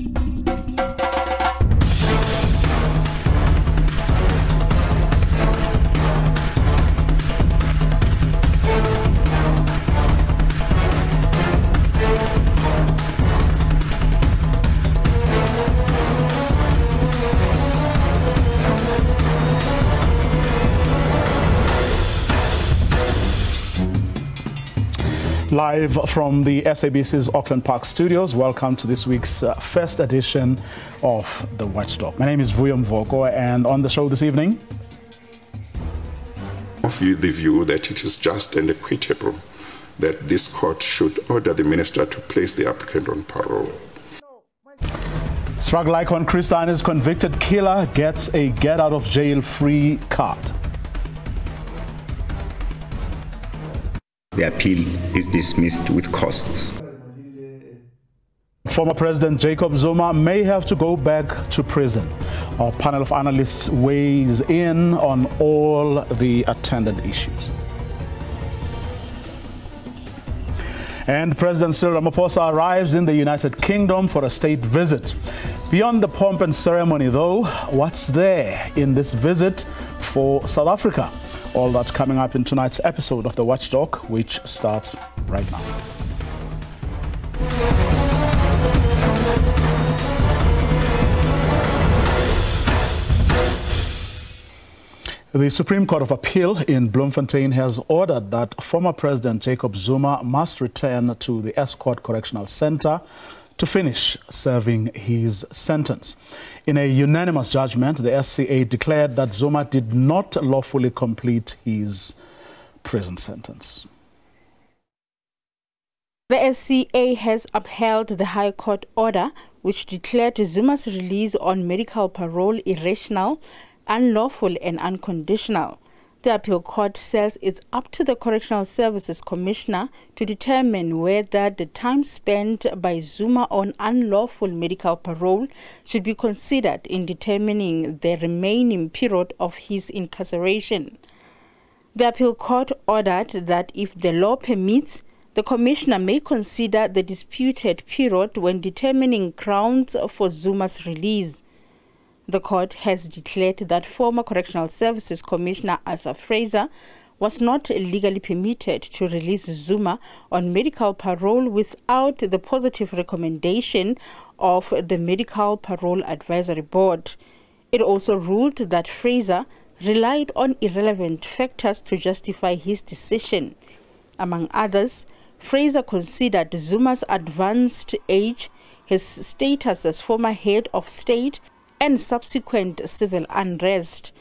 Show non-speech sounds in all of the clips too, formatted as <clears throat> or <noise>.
Thank you. Live from the SABC's Auckland Park studios, welcome to this week's uh, first edition of The Watchdog. My name is Vuyo Mvoko, and on the show this evening... Of you the view that it is just and equitable that this court should order the minister to place the applicant on parole. Struggle icon Chris Hani's convicted killer gets a get-out-of-jail-free card. The appeal is dismissed with costs. Former President Jacob Zuma may have to go back to prison. Our panel of analysts weighs in on all the attendant issues. And President Cyril Ramaphosa arrives in the United Kingdom for a state visit. Beyond the pomp and ceremony, though, what's there in this visit for South Africa? All that coming up in tonight's episode of The Watchdog, which starts right now. The Supreme Court of Appeal in Bloemfontein has ordered that former President Jacob Zuma must return to the Estcourt Correctional Center to finish serving his sentence. In a unanimous judgment, the SCA declared that Zuma did not lawfully complete his prison sentence. The SCA has upheld the High Court order which declared Zuma's release on medical parole irrational, unlawful and unconditional. The appeal court says it's up to the Correctional Services Commissioner to determine whether the time spent by Zuma on unlawful medical parole should be considered in determining the remaining period of his incarceration. The appeal court ordered that if the law permits, the Commissioner may consider the disputed period when determining grounds for Zuma's release. The court has declared that former Correctional Services Commissioner Arthur Fraser was not legally permitted to release Zuma on medical parole without the positive recommendation of the Medical Parole Advisory Board. It also ruled that Fraser relied on irrelevant factors to justify his decision. Among others, Fraser considered Zuma's advanced age, his status as former head of state, and subsequent civil unrest.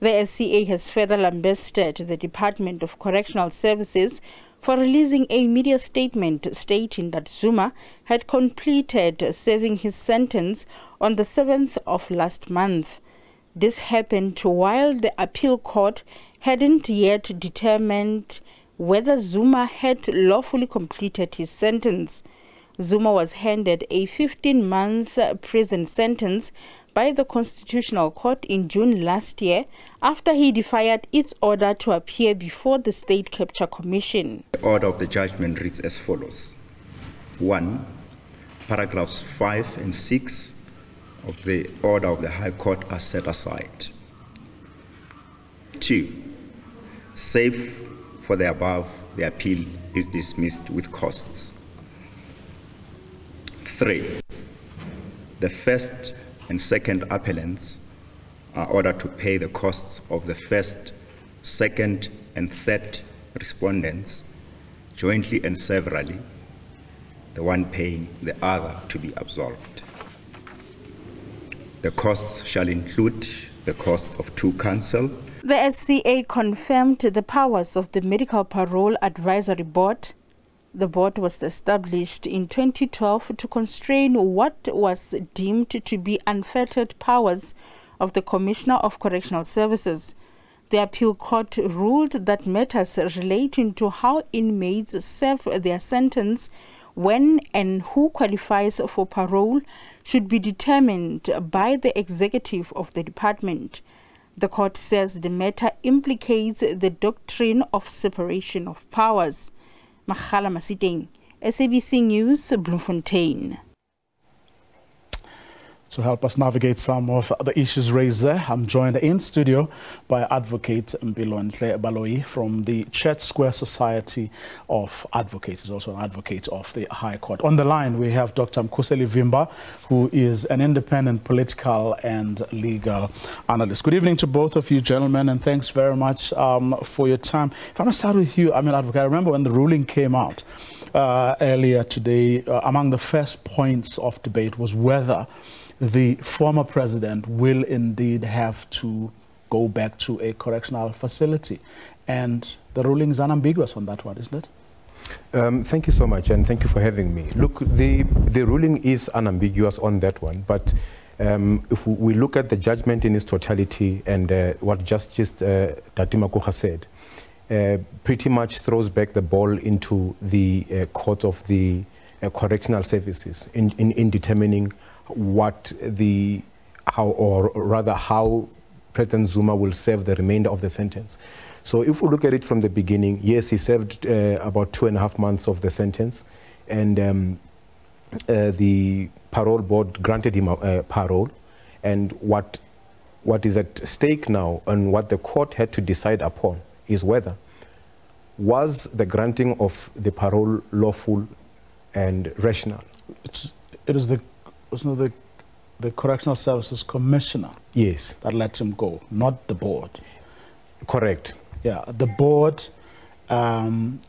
The SCA has further lambasted the Department of Correctional Services for releasing a media statement stating that Zuma had completed serving his sentence on the 7th of last month. This happened while the appeal court hadn't yet determined whether Zuma had lawfully completed his sentence. Zuma was handed a 15 month prison sentence by the Constitutional Court in June last year after he defied its order to appear before the State Capture Commission. The order of the judgment reads as follows 1. Paragraphs 5 and 6 of the order of the High Court are set aside. 2. Save for the above, the appeal is dismissed with costs. 3. The first and second appellants are ordered to pay the costs of the first, second, and third respondents jointly and severally, the one paying the other to be absolved. The costs shall include the costs of two counsel. The SCA confirmed the powers of the Medical Parole Advisory Board the board was established in 2012 to constrain what was deemed to be unfettered powers of the Commissioner of Correctional Services. The appeal court ruled that matters relating to how inmates serve their sentence when and who qualifies for parole should be determined by the executive of the department. The court says the matter implicates the doctrine of separation of powers. Magala Masiteng, SABC News, Bloemfontein. To help us navigate some of the issues raised there, I'm joined in studio by Advocate Mpilontle Baloyi from the Church Square Society of Advocates. He's also an advocate of the High Court. On the line, we have Dr. Mkhuseli Vimba, who is an independent political and legal analyst. Good evening to both of you, gentlemen, and thanks very much um, for your time. If I may start with you, I mean, Advocate, I remember when the ruling came out uh, earlier today, uh, among the first points of debate was whether the former president will indeed have to go back to a correctional facility. And the ruling is unambiguous on that one, isn't it? Um, thank you so much, and thank you for having me. Look, the, the ruling is unambiguous on that one, but um, if we look at the judgment in its totality and uh, what Justice uh, Tati said, uh, pretty much throws back the ball into the uh, court of the uh, correctional services in, in, in determining what the, how, or rather how President Zuma will serve the remainder of the sentence. So if we look at it from the beginning, yes, he served uh, about two and a half months of the sentence, and um, uh, the parole board granted him uh, parole. And what, what is at stake now and what the court had to decide upon is whether was the granting of the parole lawful and rational. It's, it is the wasn't the, the Correctional Services Commissioner yes. that let him go, not the board. Correct. Yeah, the board um,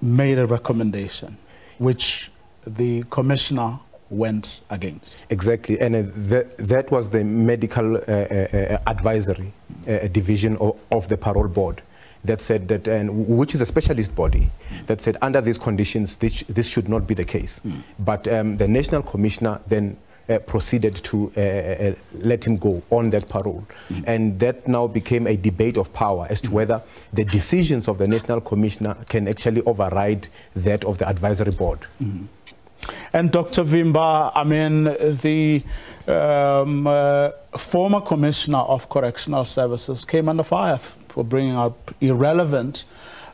made a recommendation which the commissioner went against. Exactly, and uh, that, that was the medical uh, uh, uh advisory uh, division of, of, the parole board that said that, and which is a specialist body, mm. that said under these conditions, this, this should not be the case. Mm. But um, the national commissioner then uh, proceeded to uh, uh, let him go on that parole. Mm. And that now became a debate of power as to whether the decisions of the national commissioner can actually override that of the advisory board. And Dr. Vimba, I mean, the um, uh, former commissioner of correctional services came under fire for bringing up irrelevant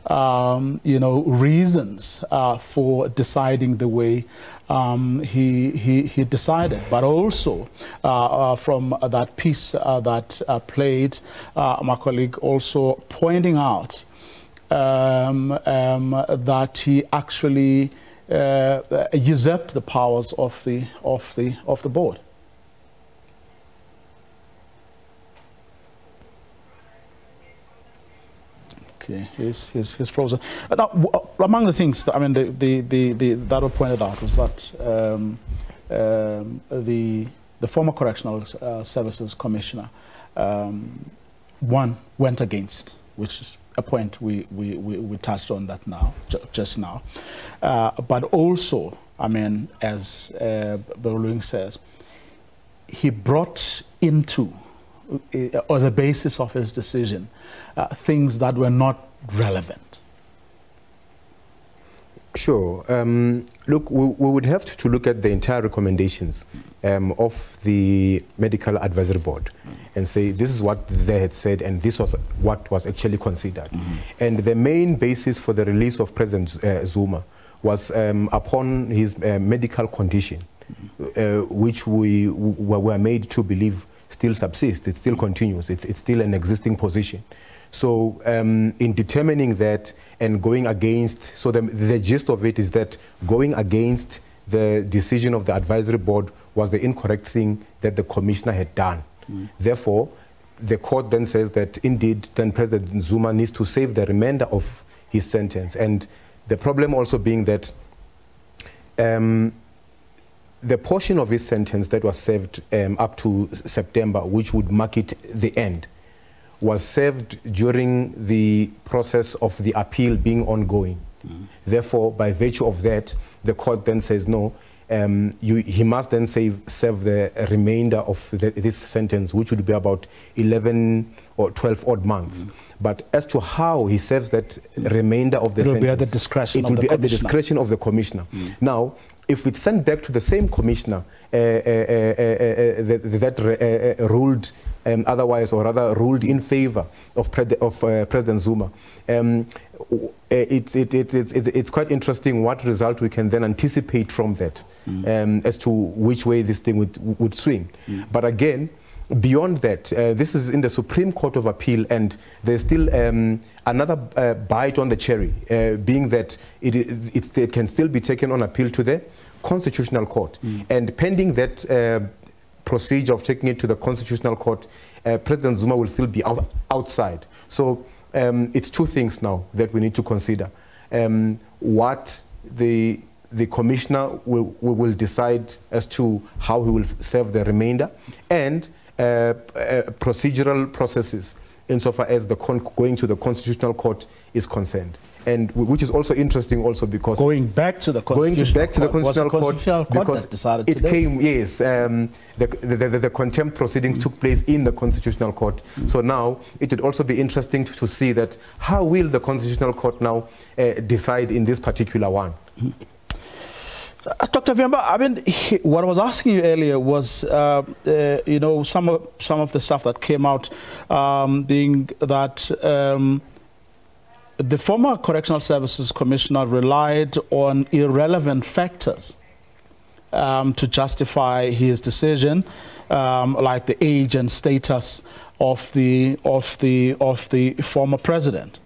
um, you know, reasons uh, for deciding the way um, he, he, he, decided, but also uh, uh, from that piece uh, that uh, played, uh, my colleague also pointing out um, um, that he actually usurped the powers of the, of the, of the board. Okay, he's, he's, he's frozen. Uh, now, uh, among the things, that, I mean, the, the, the, the, that was pointed out was that um, um, the, the former Correctional uh, Services Commissioner, um, one, went against, which is a point we, we, we, we touched on that now, just now. Uh, but also, I mean, as uh, says, he brought into, uh, as a basis of his decision, uh, things that were not relevant? Sure. Um, look, we, we, would have to, to, look at the entire recommendations um, of the Medical Advisory Board mm. and say this is what they had said and this was what was actually considered. Mm -hmm. And the main basis for the release of President uh, Zuma was um, upon his uh, medical condition, mm -hmm. uh, which we were made to believe still subsists, it still continues, it's, it's still an existing position. So um, in determining that and going against, so the, the gist of it is that going against the decision of the advisory board was the incorrect thing that the commissioner had done. Mm. Therefore, the court then says that indeed then President Zuma needs to save the remainder of his sentence. And the problem also being that um, the portion of his sentence that was served um, up to September, which would mark it the end, was served during the process of the appeal being ongoing. Mm. Therefore, by virtue of that, the court then says, no, um, you, he must then save, serve the remainder of the, this sentence, which would be about 11 or 12 odd months. Mm. But as to how he serves that remainder of the it sentence, be at the discretion it will be at the discretion of the commissioner. Mm. Now, if it's sent back to the same commissioner uh, uh, uh, that ruled um, otherwise, or rather ruled in favor of, of President Zuma, um, it's, it, it, it, it's quite interesting what result we can then anticipate from that mm. um, as to which way this thing would, would swing. Mm. But again, beyond that, uh, this is in the Supreme Court of Appeal, and there's still um, another uh, bite on the cherry, uh, being that it, it, can still be taken on appeal to the Constitutional Court. Mm. And pending that uh, procedure of taking it to the Constitutional Court, uh, President Zuma will still be out, outside. So um, it's two things now that we need to consider. Um, what the the commissioner will, will decide as to how he will serve the remainder, and uh, uh, procedural processes insofar as the going to the constitutional court is concerned and which is also interesting also because going back to the going to back to the constitutional, court, court because decided it today? came yes um, the, the, the, the, contempt proceedings mm. took place in the constitutional court mm. so now it would also be interesting to, to, see that how will the constitutional court now uh, decide in this particular one mm. Uh, Dr. Vimba, I mean, he, what I was asking you earlier was, uh, uh, you know, some of some of the stuff that came out, um, being that um, the former Correctional Services Commissioner relied on irrelevant factors um, to justify his decision, um, like the age and status of the of the of the former president.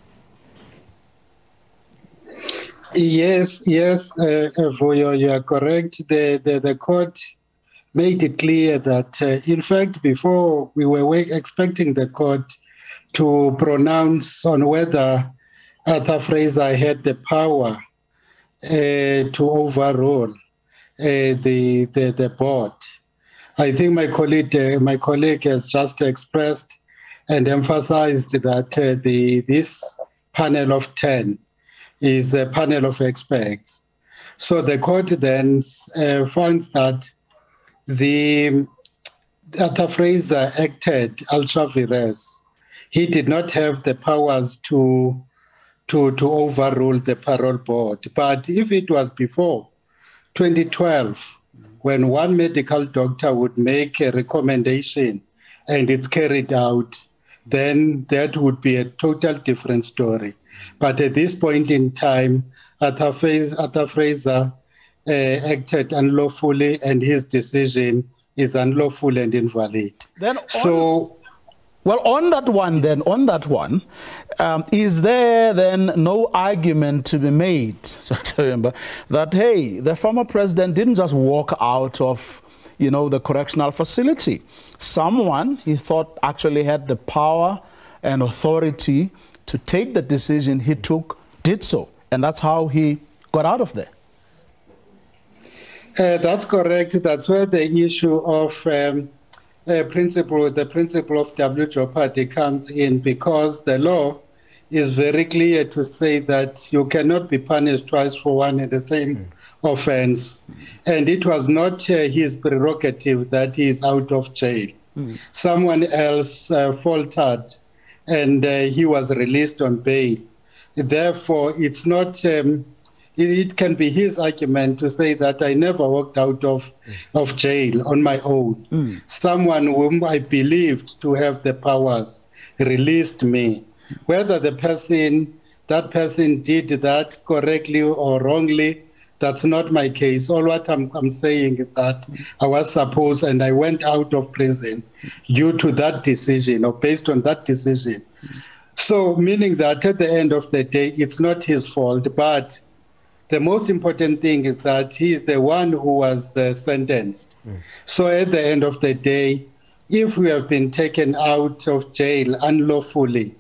Yes, yes, uh, Vuyo, you are correct. The, the, the court made it clear that, uh, in fact, before we were expecting the court to pronounce on whether Arthur Fraser had the power uh, to overrule uh, the, the, the board. I think my colleague, uh, my colleague has just expressed and emphasized that the, this panel of 10 is a panel of experts. So the court then uh, finds that the Arthur Fraser acted ultra vires. He did not have the powers to, to, to overrule the parole board. But if it was before 2012, when one medical doctor would make a recommendation and it's carried out, then that would be a total different story. But at this point in time, Arthur Fraser, uh, acted unlawfully, and his decision is unlawful and invalid. Then on, so. Well, on that one, then, on that one, um, is there then no argument to be made <laughs> that, hey, the former president didn't just walk out of, you know, the correctional facility. Someone he thought actually had the power and authority to take the decision he took, did so. And that's how he got out of there. Uh, that's correct. That's where the issue of um, uh, principle, the principle of double jeopardy comes in because the law is very clear to say that you cannot be punished twice for one and the same mm. offense. And it was not uh, his prerogative that he is out of jail. Mm. Someone else uh, faltered and uh, he was released on bail. Therefore, it's not. Um, it can be his argument to say that I never walked out of, of jail on my own. Mm. Someone whom I believed to have the powers released me. Whether the person, that person did that correctly or wrongly, that's not my case. All what I'm, I'm saying is that I was supposed and I went out of prison due to that decision or based on that decision. So, meaning that at the end of the day, it's not his fault, but the most important thing is that he is the one who was uh, sentenced. Mm. So, at the end of the day, if we have been taken out of jail unlawfully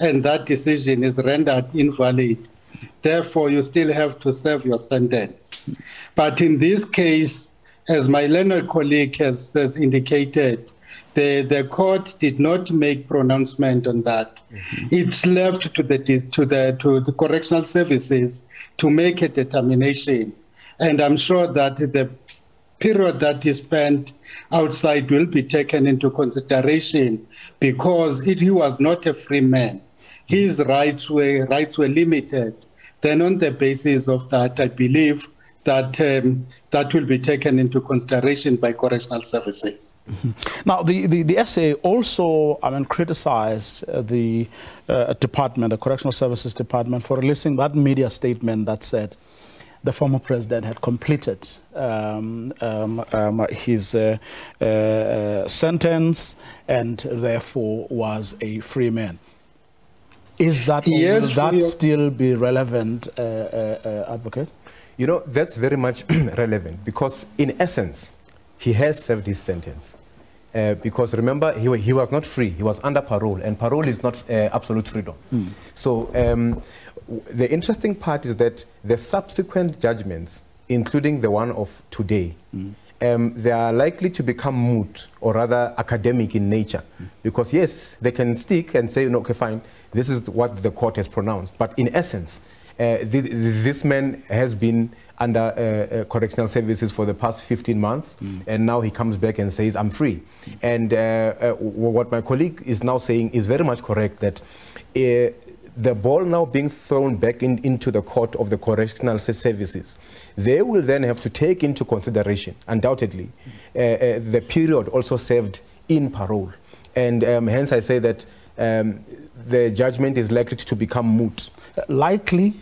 and that decision is rendered invalid, Therefore, you still have to serve your sentence. But in this case, as my learned colleague has, has indicated, the, the court did not make pronouncement on that. Mm-hmm. It's left to the to the to the correctional services to make a determination. And I'm sure that the period that is spent outside will be taken into consideration because it, he was not a free man. His rights were rights were limited then on the basis of that, I believe that um, that will be taken into consideration by correctional services. Mm-hmm. <laughs> Now, the, the, the, SA also, I mean, criticized uh, the uh, department, the Correctional Services Department, for releasing that media statement that said the former president had completed um, um, um, his uh, uh, uh sentence and therefore was a free man. Is that, yes, will that still be relevant, uh, uh, advocate? You know, that's very much <clears throat> relevant because, in essence, he has served his sentence. Uh, because remember, he, he was not free, he was under parole, and parole is not uh, absolute freedom. Mm. So, um, the interesting part is that the subsequent judgments, including the one of today, mm. um, they are likely to become moot or rather academic in nature. Mm. Because, yes, they can stick and say, no, okay, fine, this is what the court has pronounced. But in essence, uh, this man has been under uh, uh, correctional services for the past 15 months, mm. and now he comes back and says, I'm free. And uh, uh, what my colleague is now saying is very much correct that uh, the ball now being thrown back in, into the court of the correctional services, they will then have to take into consideration, undoubtedly, mm. the period also served in parole. And um, hence I say that um, the judgment is likely to become moot. Likely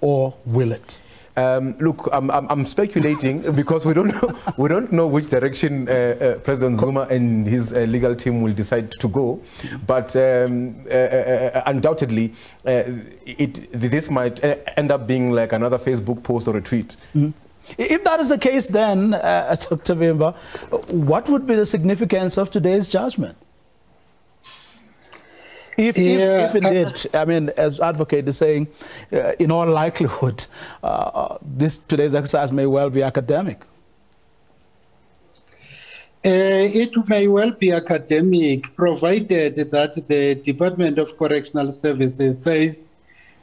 or will it? Um, look, I'm, I'm, I'm, speculating <laughs> because we don't know, we don't know which direction uh, uh, President Zuma and his uh, legal team will decide to go. But um, uh, uh, uh, undoubtedly, it, this might end up being like another Facebook post or a tweet. Mm -hmm. If that is the case, then, <laughs> Dr. Vimba, what would be the significance of today's judgment? If, yeah. if, if, indeed, I mean, as advocate is saying, uh, in all likelihood, uh, this today's exercise may well be academic. Uh, it may well be academic, provided that the Department of Correctional Services says,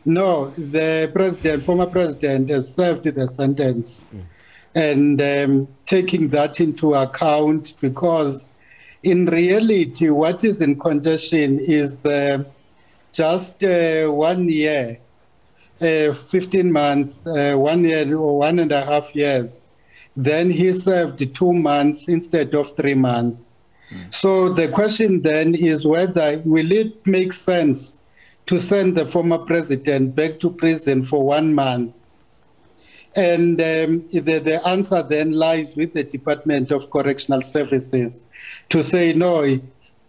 no, the president, former president, has served the sentence. Mm. And um, taking that into account, because in reality, what is in condition is uh, just uh, one year, uh, 15 months, uh, one year or one and a half years. Then he served two months instead of three months. Mm. So the question then is whether will it make sense to send the former president back to prison for one month? And um, the, the answer then lies with the Department of Correctional Services to say, no,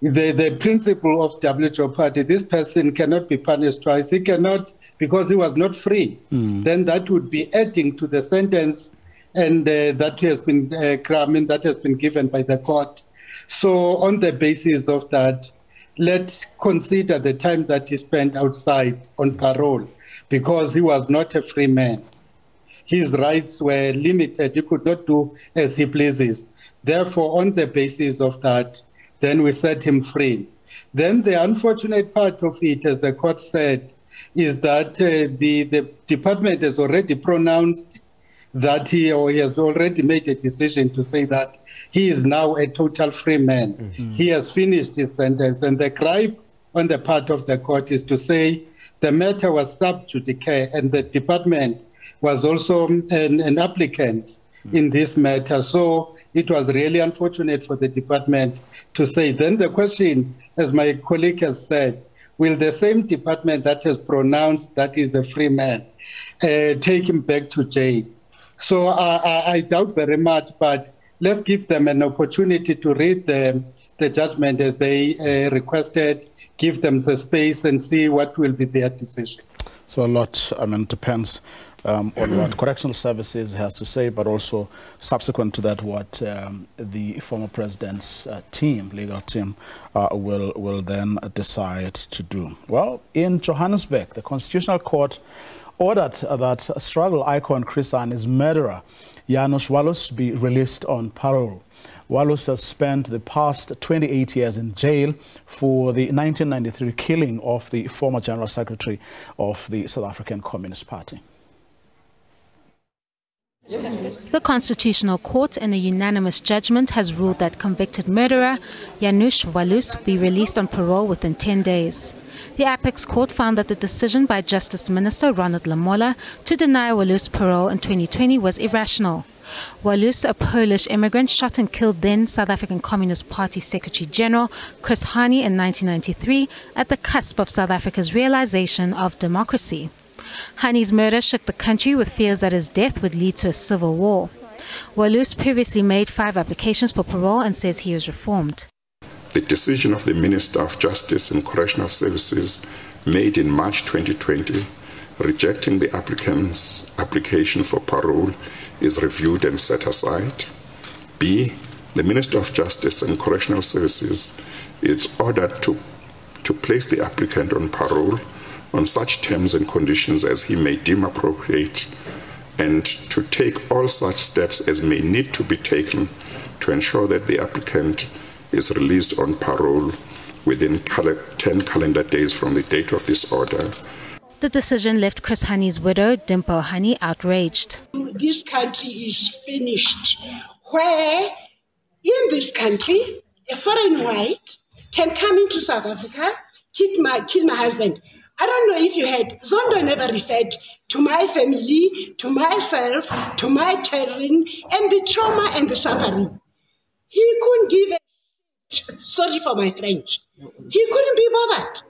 the, the principle of double jeopardy, this person cannot be punished twice. He cannot, because he was not free. Mm. Then that would be adding to the sentence and uh, that has been, uh, that has been given by the court. So on the basis of that, let's consider the time that he spent outside on parole because he was not a free man. His rights were limited. He could not do as he pleases. Therefore, on the basis of that, then we set him free. Then the unfortunate part of it, as the court said, is that uh, the, the department has already pronounced that he or he has already made a decision to say that he is now a total free man. Mm-hmm. He has finished his sentence. And the gripe on the part of the court is to say the matter was sub judice and the department was also an, an applicant mm-hmm. in this matter. So it was really unfortunate for the department to say. Then the question, as my colleague has said, will the same department that has pronounced that he's a free man uh, take him back to jail? So I, I, doubt very much, but let's give them an opportunity to read the, the judgment as they uh, requested, give them the space and see what will be their decision. So a lot, I mean, depends um, on what correctional services has to say, but also subsequent to that, what um, the former president's uh, team, legal team, uh, will will then decide to do. Well, in Johannesburg, the Constitutional Court ordered that struggle icon Chris Hani's murderer, Janusz Walus, be released on parole. Walus has spent the past 28 years in jail for the 1993 killing of the former General Secretary of the South African Communist Party. The Constitutional Court, in a unanimous judgment, has ruled that convicted murderer Janusz Walus be released on parole within 10 days. The Apex Court found that the decision by Justice Minister Ronald Lamola to deny Walus parole in 2020 was irrational. Walus, a Polish immigrant, shot and killed then South African Communist Party Secretary General Chris Hani in 1993 at the cusp of South Africa's realization of democracy. Hani's murder shook the country with fears that his death would lead to a civil war. Walus previously made five applications for parole and says he is reformed. The decision of the Minister of Justice and Correctional Services made in March 2020 rejecting the applicant's application for parole is reviewed and set aside. B. The Minister of Justice and Correctional Services is ordered to, to place the applicant on parole on such terms and conditions as he may deem appropriate and to take all such steps as may need to be taken to ensure that the applicant is released on parole within 10 calendar days from the date of this order. The decision left Chris Hani's widow, Dimple Hani, outraged. This country is finished. Where in this country, a foreign white can come into South Africa, kill my, kill my husband, I don't know if you had, Zondo never referred to my family, to myself, to my children, and the trauma and the suffering. He couldn't give a sorry for my French. He couldn't be bothered.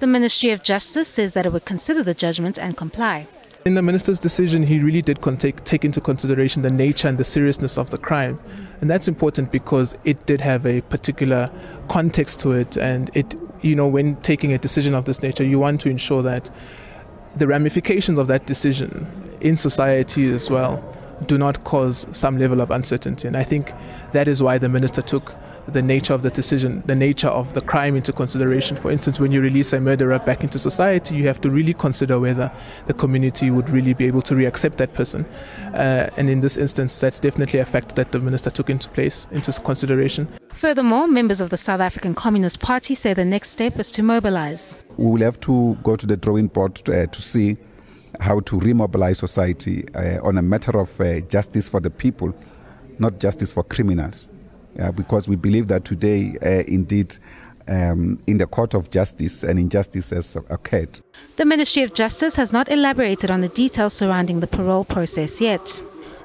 The Ministry of Justice says that it would consider the judgment and comply. In the minister's decision, he really did take, take into consideration the nature and the seriousness of the crime. And that's important because it did have a particular context to it. And it, you know, when taking a decision of this nature, you want to ensure that the ramifications of that decision in society as well do not cause some level of uncertainty. And I think that is why the minister took the nature of the decision, the nature of the crime into consideration. For instance, when you release a murderer back into society, you have to really consider whether the community would really be able to reaccept that person. Uh, and in this instance, that's definitely a fact that the minister took into place, into consideration. Furthermore, members of the South African Communist Party say the next step is to mobilize. We will have to go to the drawing board to, uh, to see how to remobilize society uh, on a matter of uh, justice for the people, not justice for criminals because we believe that today, uh, indeed, um, in the court of justice, an injustice has occurred. The Ministry of Justice has not elaborated on the details surrounding the parole process yet.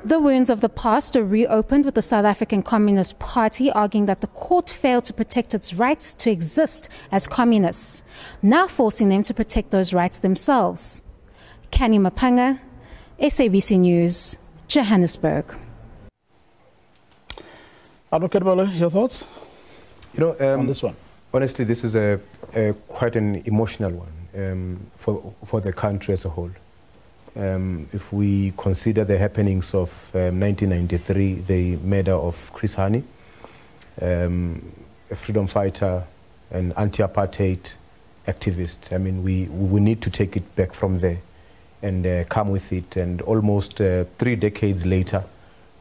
The wounds of the past are reopened with the South African Communist Party arguing that the court failed to protect its rights to exist as communists, now forcing them to protect those rights themselves. Kani Mapanga, SABC News, Johannesburg. Advocate Bole, your thoughts? You know, um, on this one. Honestly, this is a, a quite an emotional one um, for for the country as a whole. Um, if we consider the happenings of 1993, um, the murder of Chris Hani, um, a freedom fighter, an anti-apartheid activist. I mean, we we need to take it back from there and uh, come with it. And almost uh, three decades later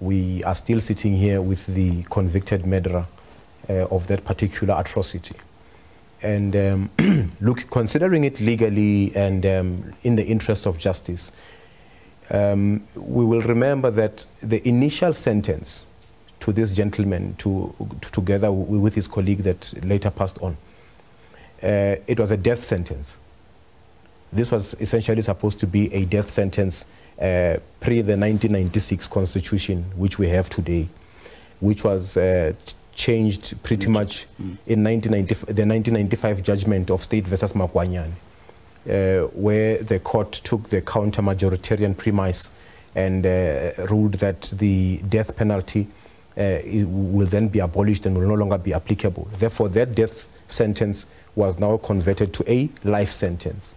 we are still sitting here with the convicted murderer uh, of that particular atrocity. And um, <clears throat> look, considering it legally and um, in the interest of justice, um, we will remember that the initial sentence to this gentleman, to, to together with his colleague that later passed on, uh, it was a death sentence. This was essentially supposed to be a death sentence uh, pre the 1996 constitution, which we have today, which was uh, changed pretty much mm. in 1990, the 1995 judgment of State versus Makwanyane, uh, where the court took the counter majoritarian premise and uh, ruled that the death penalty uh, will then be abolished and will no longer be applicable. Therefore, that death sentence was now converted to a life sentence.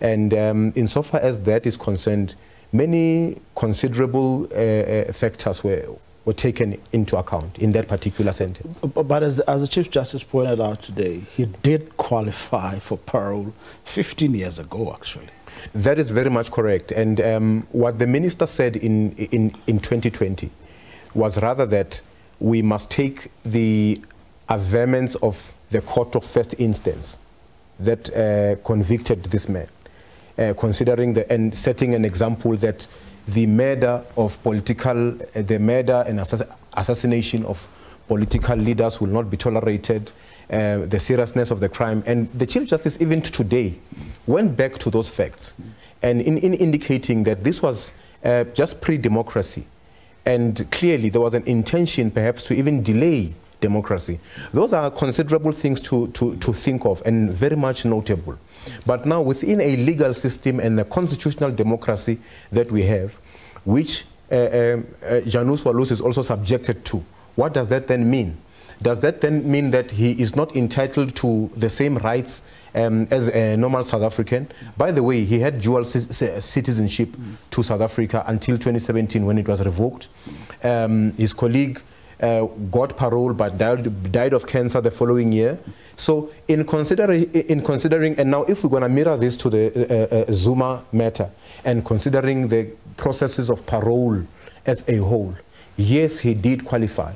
And um, insofar as that is concerned, many considerable uh, uh, factors were, were taken into account in that particular sentence. But as the, as the Chief Justice pointed out today, he did qualify for parole 15 years ago, actually. That is very much correct. And um, what the minister said in, in, in 2020 was rather that we must take the averments of the court of first instance that uh, convicted this man uh, considering the, and setting an example that the murder of political, uh, the murder and assass assassination of political leaders will not be tolerated. uh, the seriousness of the crime. And the Chief Justice, even today, went back to those facts and in, in indicating that this was uh, just pre-democracy. And clearly there was an intention perhaps to even delay democracy. Those are considerable things to, to, to think of and very much notable. But now within a legal system and the constitutional democracy that we have, which uh, um, uh, Janusz Walus is also subjected to, what does that then mean? Does that then mean that he is not entitled to the same rights um, as a normal South African? By the way, he had dual citizenship mm. to South Africa until 2017 when it was revoked. Um, his colleague uh, got parole but died, died of cancer the following year. So in, considering, in considering, and now if we're going to mirror this to the uh, uh, Zuma matter and considering the processes of parole as a whole, yes, he did qualify.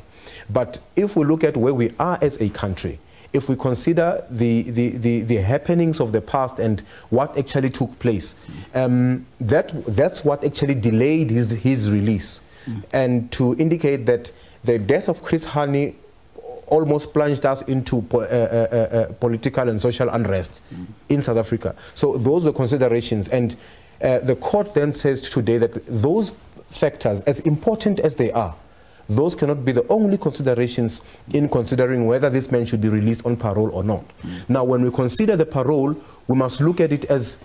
But if we look at where we are as a country, if we consider the, the, the, the, happenings of the past and what actually took place, um, that, that's what actually delayed his, his release. Mm. And to indicate that the death of Chris Hani almost plunged us into po uh, uh, uh, political and social unrest mm. in South Africa. So those were considerations. And uh, the court then says today that those factors, as important as they are, those cannot be the only considerations in considering whether this man should be released on parole or not. Mm. Now, when we consider the parole, we must look at it as,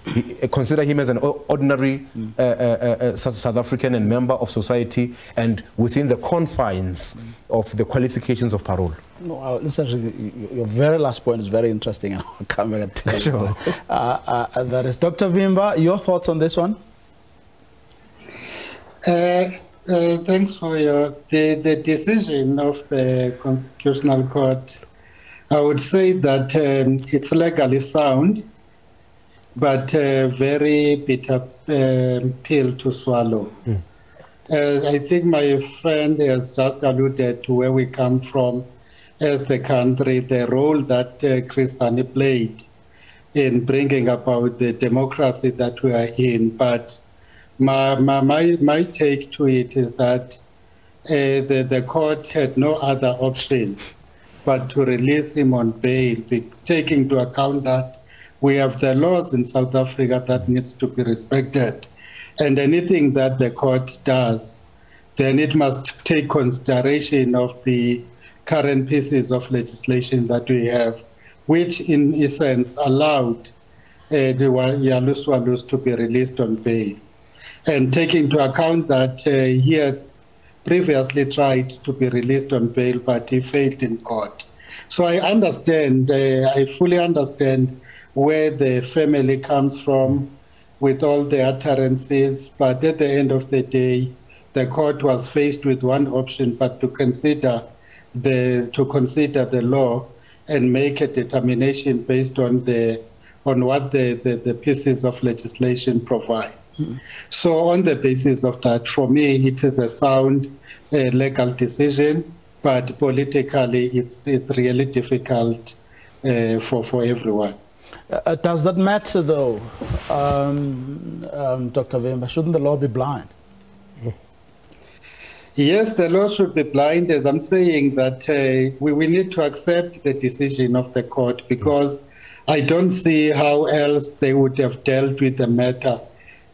consider him as an ordinary mm. uh, uh, uh, South African and member of society and within the confines mm. of the qualifications of parole. No, uh, listen, your very last point is very interesting and <laughs> I'll come back and tell sure. you. Uh, uh, that is Dr. Vimba, your thoughts on this one? Uh, thanks for your the, the decision of the Constitutional Court. I would say that um, it's legally sound, but uh, very bitter uh, pill to swallow. Mm. I think my friend has just alluded to where we come from as the country, the role that uh, Chris Hani played in bringing about the democracy that we are in, but my, my, my, my take to it is that uh, the, the court had no other option but to release him on bail, taking into account that we have the laws in South Africa that needs to be respected. And anything that the court does, then it must take consideration of the current pieces of legislation that we have, which in essence allowed uh, the Yalus Walus to be released on bail and taking into account that uh, he had previously tried to be released on bail, but he failed in court. So I understand, uh, I fully understand where the family comes from with all the utterances, but at the end of the day, the court was faced with one option, but to consider the to consider the law and make a determination based on the on what the, the, the pieces of legislation provide. So, on the basis of that, for me, it is a sound uh, legal decision, but politically, it's, it's really difficult uh, for, for everyone. Uh, does that matter, though, um, um, Dr. Vimba? Shouldn't the law be blind? Yes, the law should be blind, as I'm saying that uh, we, we need to accept the decision of the court because I don't see how else they would have dealt with the matter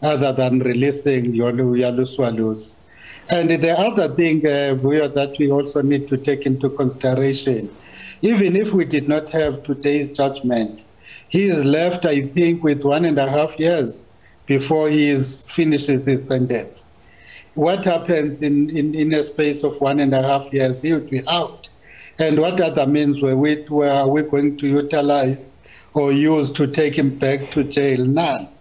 other than releasing Yalus Walus. And the other thing uh, that we also need to take into consideration, even if we did not have today's judgment, he is left, I think, with one and a half years before he is, finishes his sentence. What happens in, in, in a space of one and a half years? He would be out. And what other means were we, were we going to utilize or use to take him back to jail? None.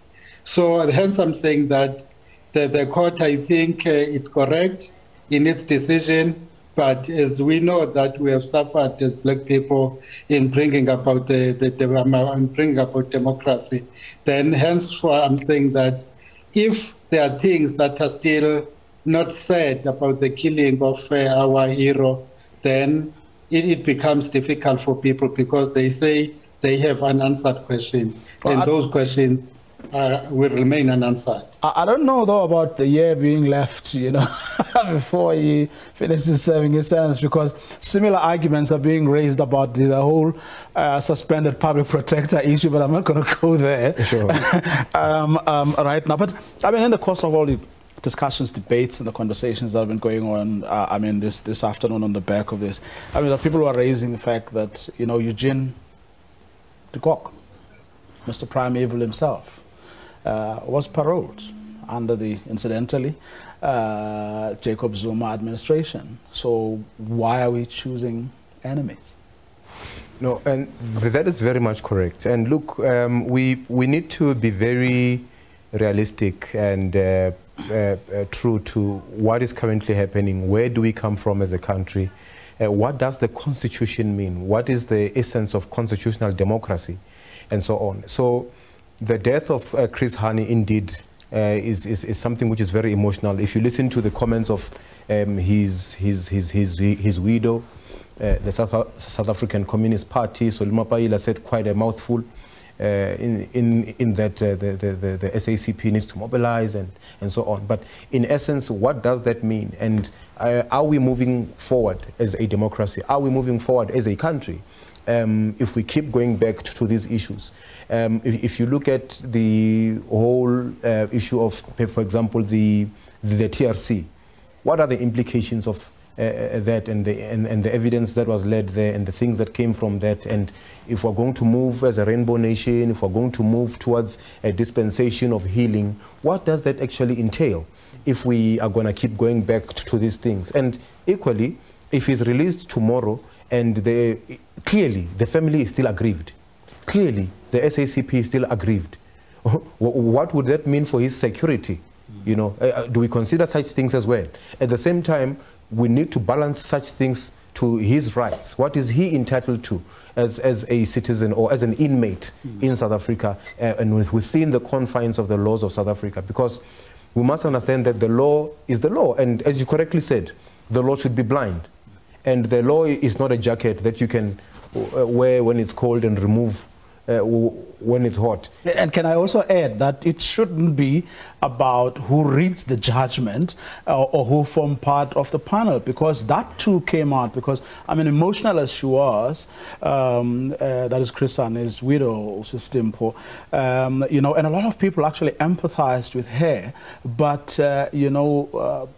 So hence I'm saying that the, the court, I think uh, it's correct in its decision, but as we know that we have suffered as black people in bringing about the, the, the um, bringing about democracy, then hence I'm saying that if there are things that are still not said about the killing of uh, our hero, then it, it, becomes difficult for people because they say they have unanswered questions, well, and those questions uh, will remain unanswered. I, don't know though about the year being left, you know, <laughs> before he finishes serving his sentence, because similar arguments are being raised about the, the whole uh, suspended public protector issue, but I'm not going <laughs> to go there sure. <laughs> um, um, right now. But I mean, in the course of all the discussions, debates, and the conversations that have been going on, uh, I mean, this, this afternoon on the back of this, I mean, the people who are raising the fact that, you know, Eugene de Kock, Mr. Prime Evil himself, was paroled under the, incidentally, uh, Jacob Zuma administration. So why are we choosing enemies? No, and that is very much correct. And look, um, we, we need to be very realistic and uh, uh, uh, true to what is currently happening. Where do we come from as a country? Uh, what does the constitution mean? What is the essence of constitutional democracy? And so on. So the death of uh, Chris Hani indeed uh, is, is, is, something which is very emotional. If you listen to the comments of um, his, his, his, his, his widow, uh, the South, South African Communist Party, Solly Mapaila said quite a mouthful. Uh, in, in, in that uh, the, the, the, SACP needs to mobilize and, and so on. But in essence, what does that mean? And uh, are we moving forward as a democracy? Are we moving forward as a country? Um, if we keep going back to, to these issues. Um, if, if, you look at the whole uh, issue of, for example, the, the TRC, what are the implications of uh, uh, that and the, and, and, the evidence that was led there and the things that came from that. And if we're going to move as a rainbow nation, if we're going to move towards a dispensation of healing, what does that actually entail if we are going to keep going back to, these things? And equally, if he's released tomorrow and the, clearly the family is still aggrieved, clearly the SACP is still aggrieved, <laughs> what would that mean for his security? You know, uh, do we consider such things as well? At the same time, we need to balance such things to his rights. What is he entitled to as, as a citizen or as an inmate mm. in South Africa uh, and with, within the confines of the laws of South Africa? Because we must understand that the law is the law. And as you correctly said, the law should be blind. And the law is not a jacket that you can uh, wear when it's cold and remove uh, when it's hot. And can I also add that it shouldn't be about who reads the judgment uh, or who form part of the panel because that too came out because, I mean, emotional as she was, um, uh, that is Chris and his widow, Sis Limpho, um, you know, and a lot of people actually empathized with her, but, uh, you know,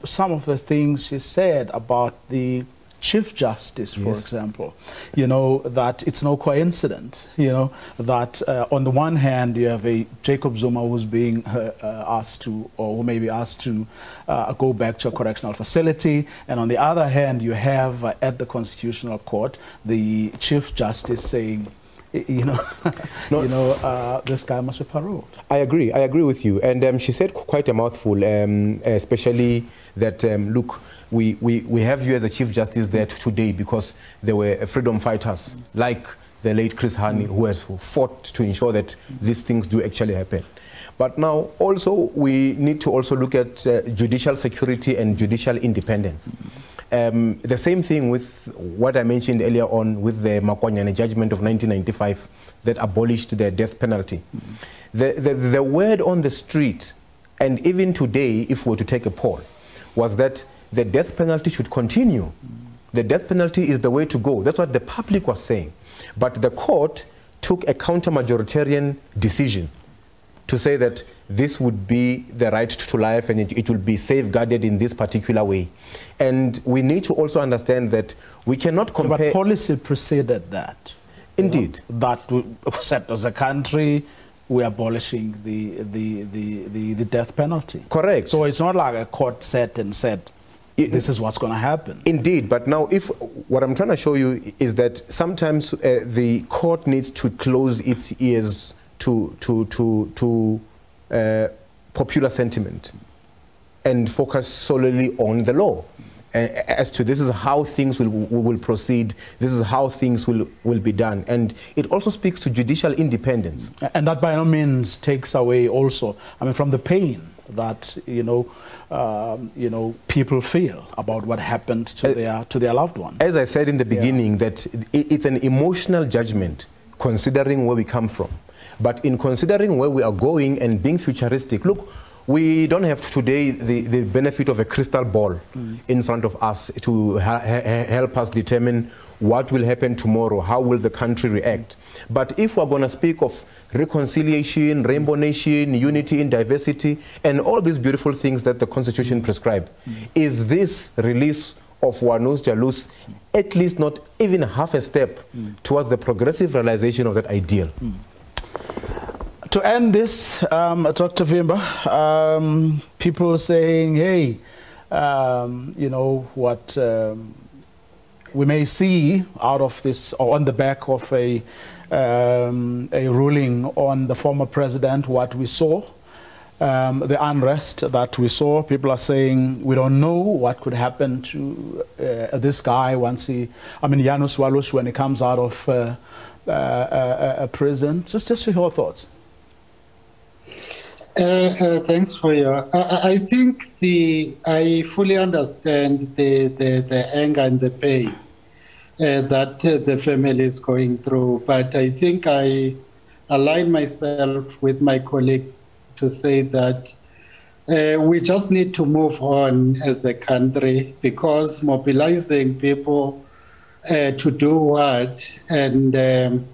uh, some of the things she said about the Chief Justice, for yes. example, you know, that it's no coincidence, you know, that uh, on the one hand you have a Jacob Zuma who's being uh, uh, asked to, or who may be asked to uh, go back to a correctional facility, and on the other hand you have uh, at the Constitutional Court the Chief Justice saying, you know, no, <laughs> you know, uh, this guy must be paroled. I agree. I agree with you. And um, she said quite a mouthful, um, especially that, um, look, we, we, we have you as a Chief Justice there today because there were freedom fighters like the late Chris Hani who has fought to ensure that these things do actually happen. But now also we need to also look at uh, judicial security and judicial independence. Um, the same thing with what I mentioned earlier on with the Makwanyane judgment of 1995 that abolished the death penalty. The, the, the word on the street, and even today, if we were to take a poll, was that the death penalty should continue. The death penalty is the way to go. That's what the public was saying. But the court took a counter-majoritarian decision to say that this would be the right to life and it, it will be safeguarded in this particular way. And we need to also understand that we cannot compare... But policy preceded that. Indeed. You know, that we said as a country, we're abolishing the, the, the, the, the death penalty. Correct. So it's not like a court said and said, this is what's going to happen. Indeed, but now if what I'm trying to show you is that sometimes uh, the court needs to close its ears to, to, to, to uh, popular sentiment and focus solely on the law. as to this is how things will, will proceed, this is how things will, will be done. And it also speaks to judicial independence. And that by no means takes away also, I mean, from the pain that, you know, um, you know, people feel about what happened to, uh, their, to their loved ones. As I said in the beginning, yeah. that it, it's an emotional judgment considering where we come from. But in considering where we are going and being futuristic, look, we don't have today the, the benefit of a crystal ball mm. in front of us to ha help us determine what will happen tomorrow, how will the country react. But if we're going to speak of reconciliation, rainbow nation, unity in diversity, and all these beautiful things that the Constitution prescribes, mm. is this release of Wanus Jalus at least not even half a step mm. towards the progressive realization of that ideal? To end this, um, Dr. Vimba, um, people saying, hey, um, you know, what um, we may see out of this, or on the back of a, um, a ruling on the former president, what we saw, um, the unrest that we saw. People are saying we don't know what could happen to uh, this guy once he, I mean, Janusz Walus, when he comes out of uh, uh, uh prison. Just, just your thoughts. Uh, uh, thanks for your. I, I, think the I fully understand the the, the anger and the pain that the family is going through, but I think I align myself with my colleague to say that uh, we just need to move on as the country because mobilizing people uh, to do what and um,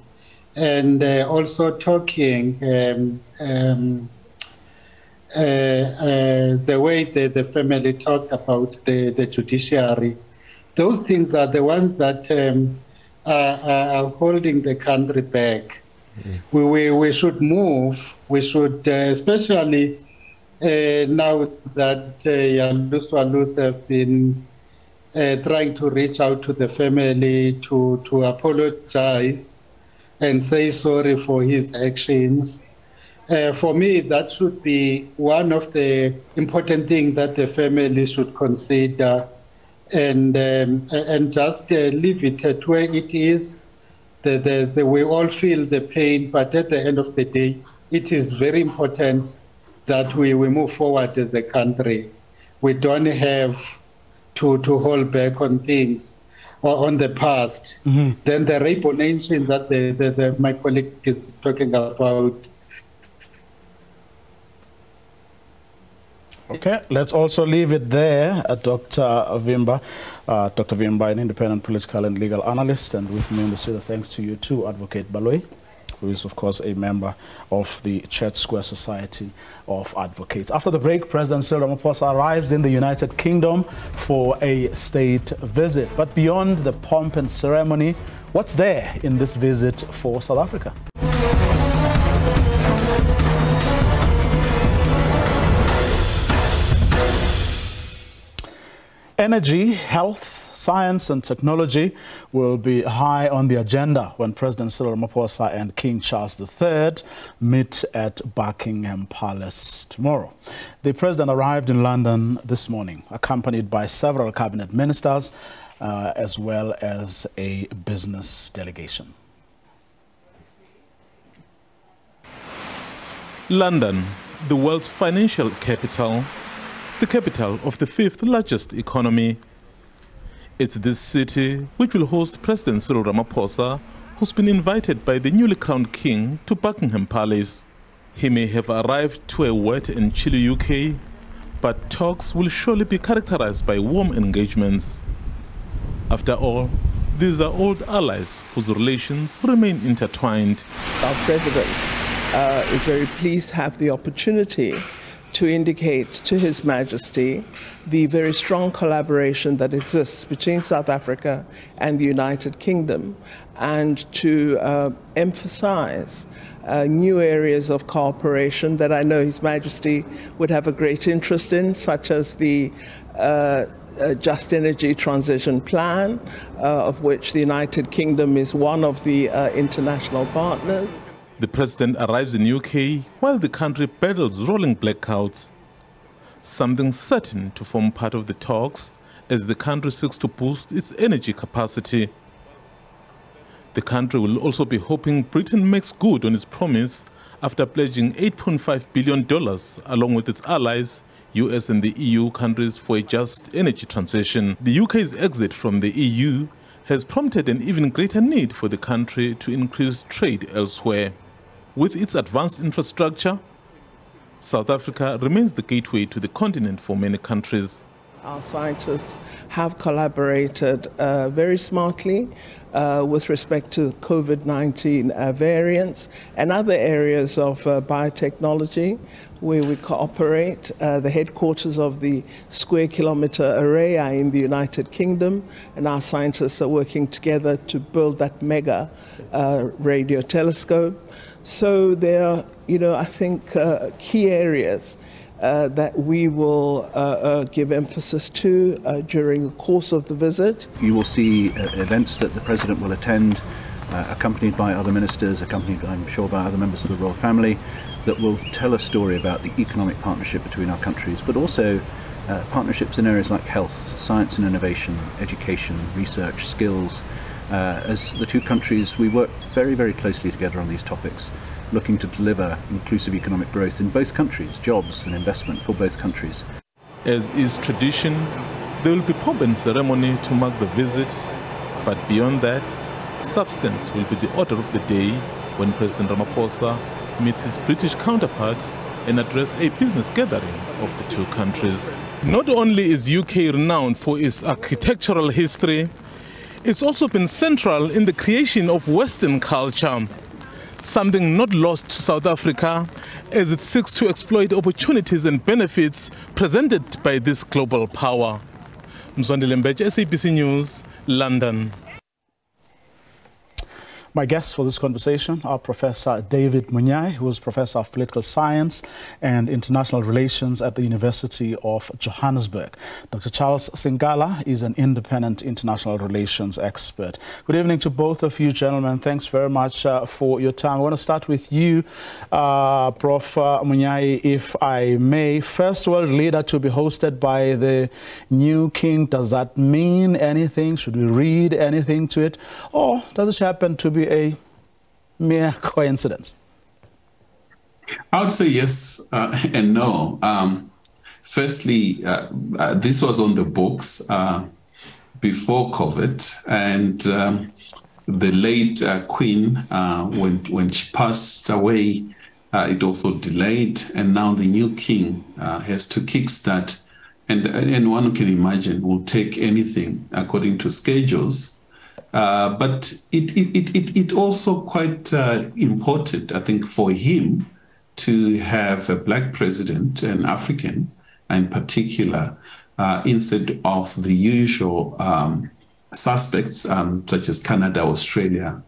and also talking. Um, um, uh, uh, the way the, the family talk about the, the judiciary, those things are the ones that um, are, are, holding the country back. Mm. We, we, we should move, we should, uh, especially uh, now that uh, Yalus have been uh, trying to reach out to the family to, to apologize and say sorry for his actions. Uh, for me, that should be one of the important things that the family should consider and um, and just uh, leave it at where it is. The, the, the, we all feel the pain, but at the end of the day, it is very important that we, we move forward as the country. We don't have to, to hold back on things or on the past. Mm-hmm. Then the rainbow nation that the, the, the, my colleague is talking about Okay, let's also leave it there, uh, Dr. Vimba. Uh, Dr. Vimba, an independent political and legal analyst, and with me in the studio, thanks to you too, Advocate Baloyi, who is, of course, a member of the Church Square Society of Advocates. After the break, President Cyril Ramaphosa arrives in the United Kingdom for a state visit. But beyond the pomp and ceremony, what's there in this visit for South Africa? Energy, health, science and technology will be high on the agenda when President Cyril Ramaphosa and King Charles III meet at Buckingham Palace tomorrow. The president arrived in London this morning, accompanied by several cabinet ministers, uh, as well as a business delegation. London, the world's financial capital, the capital of the fifth largest economy. It's this city which will host President Cyril Ramaphosa, who's been invited by the newly crowned king to Buckingham Palace. He may have arrived to a wet and chilly UK, but talks will surely be characterized by warm engagements. After all, these are old allies whose relations remain intertwined. Our president uh, is very pleased to have the opportunity to indicate to His Majesty the very strong collaboration that exists between South Africa and the United Kingdom and to uh, emphasize uh, new areas of cooperation that I know His Majesty would have a great interest in, such as the uh, uh Just Energy Transition Plan, uh, of which the United Kingdom is one of the uh, international partners. The president arrives in UK while the country battles rolling blackouts. Something certain to form part of the talks as the country seeks to boost its energy capacity. The country will also be hoping Britain makes good on its promise after pledging $8.5 billion along with its allies, US and the EU countries for a just energy transition. The UK's exit from the EU has prompted an even greater need for the country to increase trade elsewhere. With its advanced infrastructure, South Africa remains the gateway to the continent for many countries. Our scientists have collaborated uh, very smartly uh, with respect to COVID 19 uh, variants and other areas of uh, biotechnology where we cooperate. Uh, the headquarters of the Square Kilometre Array are in the United Kingdom, and our scientists are working together to build that mega uh, radio telescope. So there are, you know, I think key areas that we will uh, uh, give emphasis to uh, during the course of the visit. You will see uh, events that the President will attend, uh, accompanied by other ministers, accompanied, I'm sure, by other members of the royal family, that will tell a story about the economic partnership between our countries, but also partnerships in areas like health, science and innovation, education, research, skills. as the two countries, we work very, very closely together on these topics looking to deliver inclusive economic growth in both countries, jobs and investment for both countries. As is tradition, there will be pomp and ceremony to mark the visit, but beyond that, substance will be the order of the day when President Ramaphosa meets his British counterpart and address a business gathering of the two countries. Not only is UK renowned for its architectural history, it's also been central in the creation of Western culture something not lost to South Africa as it seeks to exploit opportunities and benefits presented by this global power. Mzwandile SABC News, London. My guests for this conversation are Professor David Munyai, who is Professor of Political Science and International Relations at the University of Johannesburg. Dr. Charles Singala is an independent international relations expert. Good evening to both of you, gentlemen. Thanks very much uh, for your time. I want to start with you, uh, Prof. Munyai, if I may. First world leader to be hosted by the new king, does that mean anything? Should we read anything to it? Or does it happen to be be a mere <laughs> coincidence? I would say yes uh, <laughs> and no. Um, firstly, uh, uh, this was on the books uh, before COVID, and um, the late uh, Queen, uh, when when she passed away, it also delayed, and now the new King has to kickstart, and and one can imagine will take anything according to schedules uh, but it, it, it, it also quite uh, important, I think, for him to have a black president, an African in particular, uh, instead of the usual um, suspects um, such as Canada, Australia,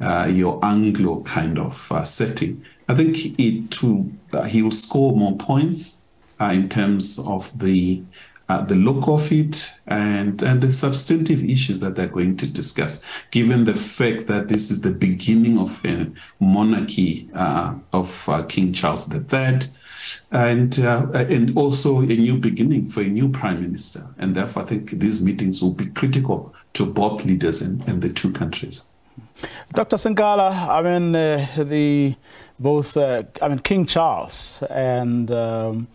uh, your Anglo kind of uh, setting. I think it will, he will score more points in terms of the uh, the look of it, and, and the substantive issues that they're going to discuss, given the fact that this is the beginning of a monarchy uh, of uh, King Charles III, and, uh, and also a new beginning for a new prime minister. And therefore, I think these meetings will be critical to both leaders in, in the two countries. Dr. Singala, I mean, uh, the both, uh, I mean, King Charles and um,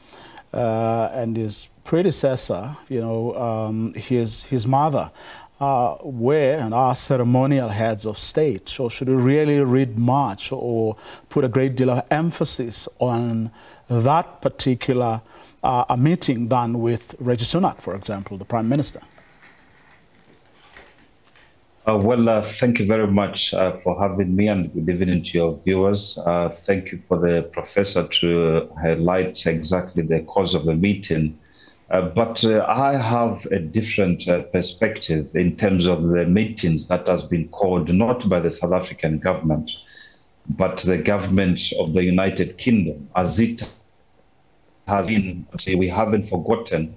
and his predecessor, you know, um, his, his mother, uh, were and are ceremonial heads of state. So should we really read much or put a great deal of emphasis on that particular uh, meeting done with Rishi Sunak, for example, the Prime Minister? Uh, well, uh, thank you very much uh, for having me and good evening to your viewers. Uh, thank you for the professor to highlight exactly the cause of the meeting uh, but uh, I have a different perspective in terms of the meetings that has been called not by the South African government, but the government of the United Kingdom, as it has been. We haven't forgotten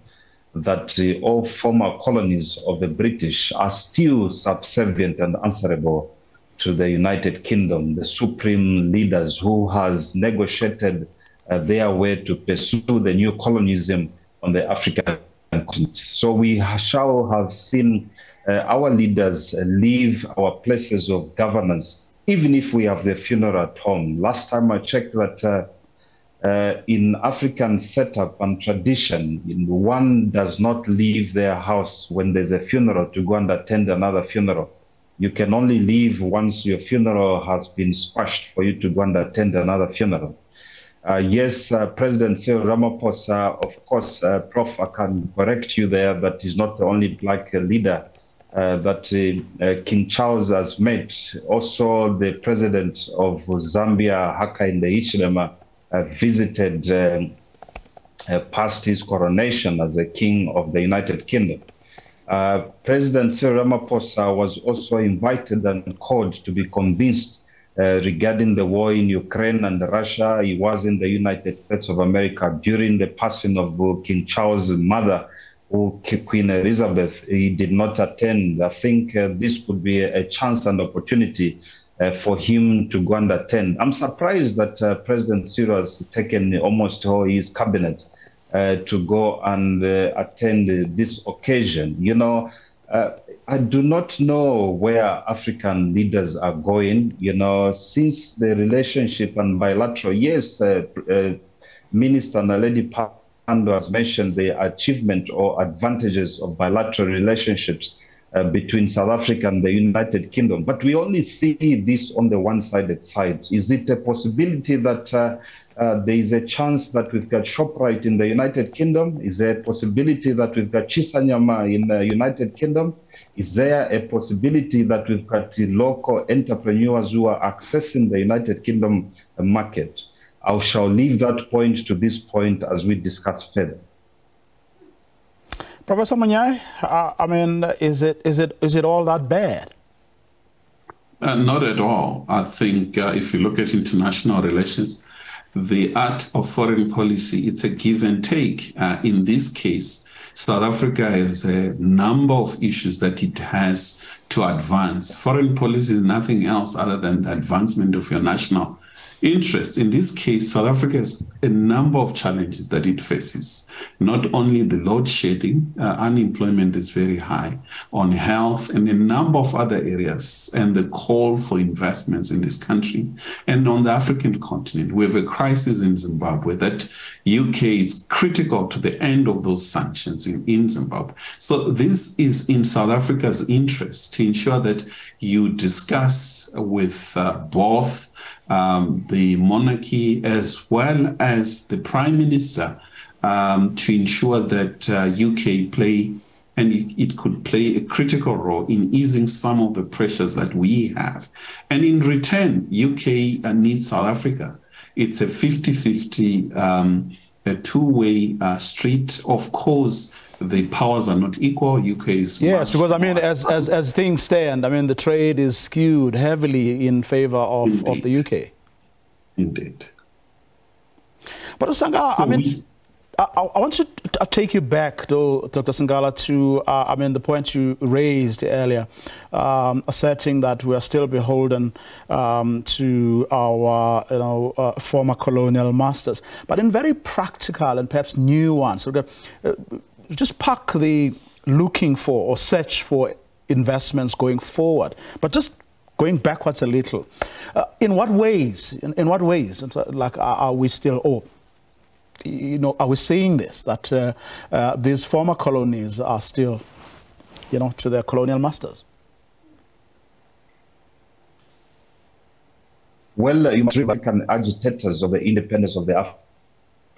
that all former colonies of the British are still subservient and answerable to the United Kingdom, the supreme leaders who has negotiated uh, their way to pursue the new colonialism on the African continent. So we shall have seen uh, our leaders leave our places of governance, even if we have the funeral at home. Last time I checked that uh, in African setup and tradition, one does not leave their house when there's a funeral to go and attend another funeral. You can only leave once your funeral has been squashed for you to go and attend another funeral. Uh, yes, uh, President Cyril Ramaphosa, of course, uh, Prof, I can correct you there that he's not the only black leader uh, that uh, King Charles has met. Also, the president of Zambia, Hakainde Hichilema, visited um, past his coronation as the king of the United Kingdom. President Cyril Ramaphosa was also invited and called to be convinced uh, regarding the war in Ukraine and Russia. He was in the United States of America during the passing of uh, King Charles' mother, Queen Elizabeth. He did not attend. I think uh, this could be a chance and opportunity uh, for him to go and attend. I'm surprised that uh, President Cyril has taken almost all his cabinet uh, to go and attend this occasion. You know, I do not know where African leaders are going. You know, since the relationship and bilateral, yes, uh, uh, Minister Naledi Pandor has mentioned the achievement or advantages of bilateral relationships uh, between South Africa and the United Kingdom. But we only see this on the one-sided side. Is it a possibility that uh, uh, there is a chance that we've got ShopRite in the United Kingdom? Is there a possibility that we've got Shisanyama in the United Kingdom? Is there a possibility that we've got local entrepreneurs who are accessing the United Kingdom market? I shall leave that point to this point as we discuss further. Professor Munyai, uh, I mean, is it is it is it all that bad? Uh, not at all. I think uh, if you look at international relations, the art of foreign policy, it's a give and take. Uh, in this case, South Africa has a number of issues that it has to advance. Foreign policy is nothing else other than the advancement of your national interest. In this case, South Africa has a number of challenges that it faces. Not only the load shedding, uh, unemployment is very high, on health, and a number of other areas, and the call for investments in this country. And on the African continent, we have a crisis in Zimbabwe that UK is critical to the end of those sanctions in, in Zimbabwe. So this is in South Africa's interest to ensure that you discuss with uh, both um, the monarchy as well as the prime minister um, to ensure that uh, UK play and it, could play a critical role in easing some of the pressures that we have. And in return, UK uh, needs South Africa. It's a 50 50, um, a two way uh, street. Of course, the powers are not equal. UK is yes, because I mean, as, as as things stand, I mean, the trade is skewed heavily in favor of, of the UK. Indeed. But Sangala, so I mean. We, I, I, want to take you back, though, Dr. Sangala, to uh, I mean the point you raised earlier, um, asserting that we are still beholden um, to our you know uh, former colonial masters, but in very practical and perhaps new ones. So uh, just park the looking for or search for investments going forward, but just going backwards a little. Uh, in what ways? In, in what ways? Like, are, are, we still? Oh, you know, are we seeing this that uh, uh, these former colonies are still, you know, to their colonial masters? Well, you must African agitators of the independence of the Af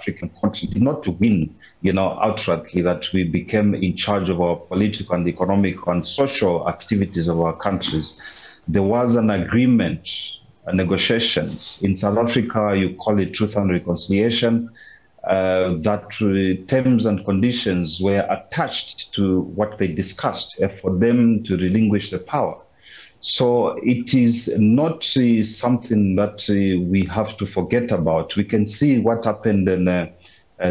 African continent, not to win, you know, outrightly that we became in charge of our political and economic and social activities of our countries. There was an agreement, a negotiations. In South Africa, you call it truth and reconciliation. Uh, that uh, terms and conditions were attached to what they discussed uh, for them to relinquish the power. So it is not uh, something that uh, we have to forget about. We can see what happened in uh,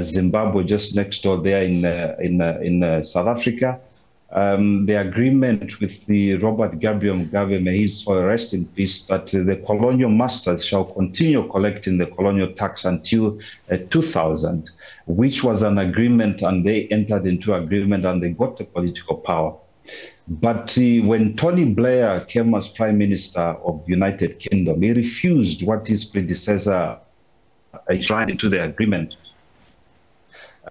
Zimbabwe, just next door there in in in South Africa. Um, the agreement with the Robert Gabriel Mugabe, may his rest in peace, that the colonial masters shall continue collecting the colonial tax until uh, 2000, which was an agreement, and they entered into agreement and they got the political power. But uh, when Tony Blair came as Prime Minister of United Kingdom, he refused what his predecessor enshrined into the agreement.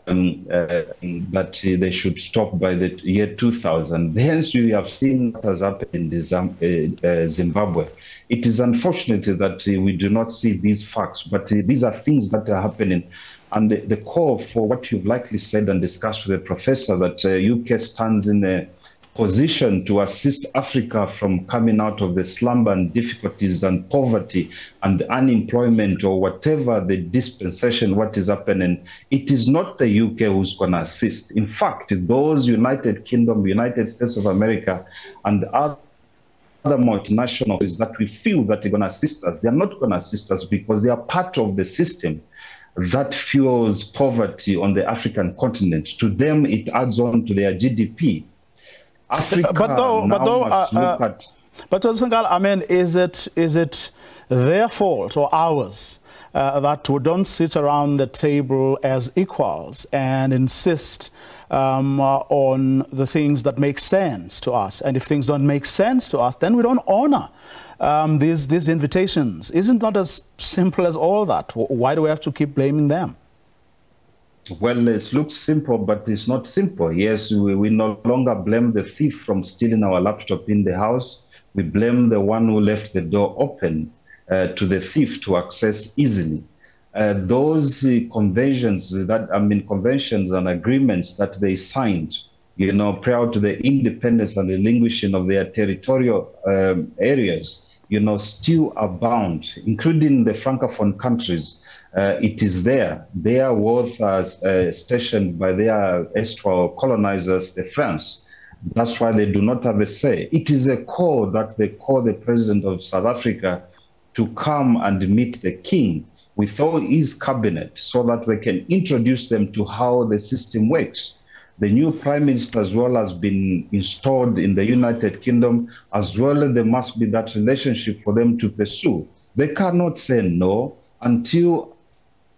um, uh, that they should stop by the year 2000. <laughs> Hence, you have seen what has happened in uh, uh, Zimbabwe. It is unfortunate that we do not see these facts, but these are things that are happening. And the, the core for what you've likely said and discussed with the professor that UK stands in a position to assist Africa from coming out of the slumber and difficulties and poverty and unemployment or whatever the dispensation, what is happening, it is not the UK who's going to assist. In fact, those United Kingdom, United States of America, and other other multinationals that we feel that they're going to assist us. They're not going to assist us because they are part of the system that fuels poverty on the African continent. To them, it adds on to their GDP. Africa but though, but though, uh, uh, but Singal, I mean, is it is it their fault or ours uh, that we don't sit around the table as equals and insist um, uh, on the things that make sense to us? And if things don't make sense to us, then we don't honor um, these these invitations. Isn't not as simple as all that? Why do we have to keep blaming them? Well, it looks simple, but it's not simple. Yes, we, we no longer blame the thief from stealing our laptop in the house. We blame the one who left the door open uh, to the thief to access easily. Uh, those uh, conventions that I mean conventions and agreements that they signed, you know, prior to the independence and the relinquishing of their territorial um, areas, you know, still abound, including the francophone countries uh, it is there. Their worth as uh, stationed by their erstwhile colonizers, the French. That's why they do not have a say. It is a call that they call the president of South Africa to come and meet the king with all his cabinet so that they can introduce them to how the system works. The new prime minister as well has been installed in the United Kingdom, as well there must be that relationship for them to pursue. They cannot say no until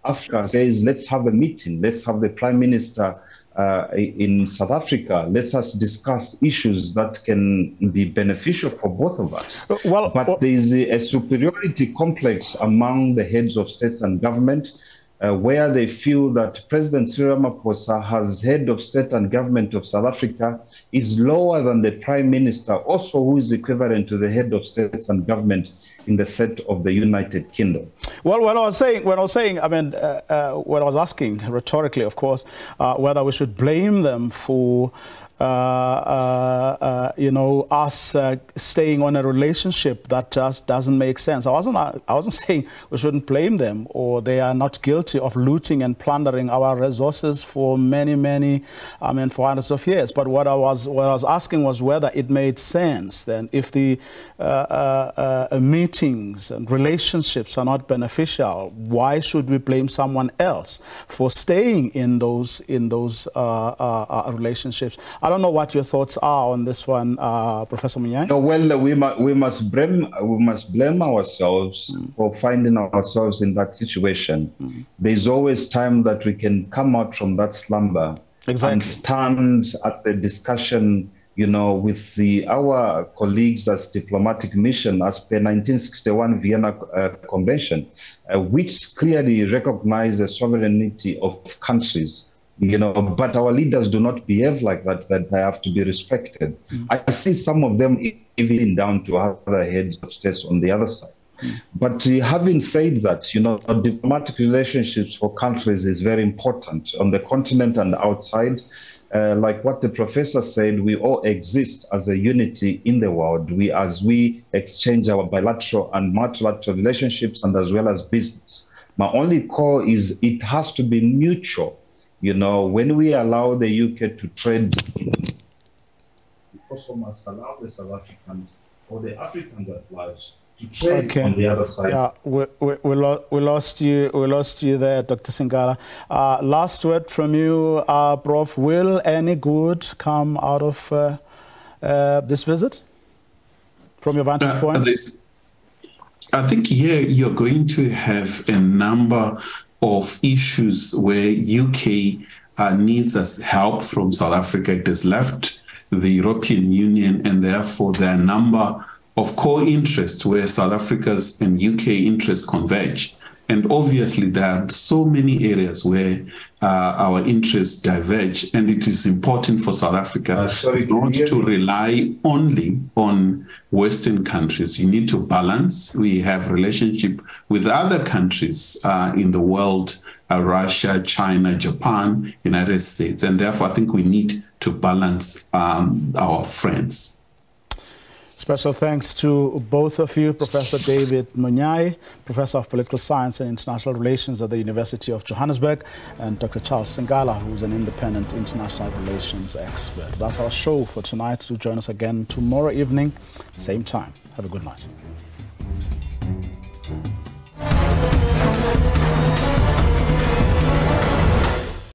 Africa says, let's have a meeting, let's have the prime minister uh, in South Africa. Let us discuss issues that can be beneficial for both of us. Uh, well, but well, there is a, a, superiority complex among the heads of states and government. Uh, where they feel that President Cyril Ramaphosa, as head of state and government of South Africa, is lower than the prime minister, also who is equivalent to the head of states and government in the set of the United Kingdom. Well, when I was saying, when I was saying, I mean, uh, uh, when I was asking rhetorically, of course, uh, whether we should blame them for Uh, uh, uh, you know, us staying on a relationship that just doesn't make sense. I wasn't, I wasn't <laughs> saying we shouldn't blame them or they are not guilty of looting and plundering our resources for many, many, I mean, for hundreds of years. But what I was, what I was asking was whether it made sense then if the meetings and relationships are not beneficial, why should we blame someone else for staying in those, in those relationships? I don't know what your thoughts are on this one, uh, Professor Munyai. No, well, we, mu- we must blame we must blame ourselves mm. for finding ourselves in that situation. Mm. There's always time that we can come out from that slumber exactly. and stand at the discussion you know, with the our colleagues as diplomatic mission as per 1961 Vienna uh, Convention, uh, which clearly recognize the sovereignty of countries you know but our leaders do not behave like that that they have to be respected mm. i see some of them even down to other heads of states on the other side mm. but uh, having said that you know diplomatic relationships for countries is very important on the continent and outside uh, like what the professor said, we all exist as a unity in the world. We, as we exchange our bilateral and multilateral relationships, and as well as business. My only call is it has to be mutual you know, when we allow the UK to trade, we also must allow the South Africans or the Africans at large to trade okay. on the other side. Yeah, we, we, we, lo we, lost you. We lost you there, Dr. Singala. Uh, last word from you, uh, Prof. Will any good come out of uh, uh this visit from your vantage uh, point? I think here you're going to have a number of issues where UK uh, needs us help from South Africa. It has left the European Union, and therefore there are a number of core interests where South Africa's and UK interests converge. And obviously, there are so many areas where uh, our interests diverge, and it is important for South Africa uh, sorry, not to rely only on Western countries. You need to balance. We have relationship with other countries uh, in the world, uh, Russia, China, Japan, United States, and therefore I think we need to balance um, our friends. Special thanks to both of you, Professor David Munyai, Professor of Political Science and International Relations at the University of Johannesburg, and Dr. Charles Singala, who's an independent international relations expert. That's our show for tonight. To join us again tomorrow evening, same time. Have a good night.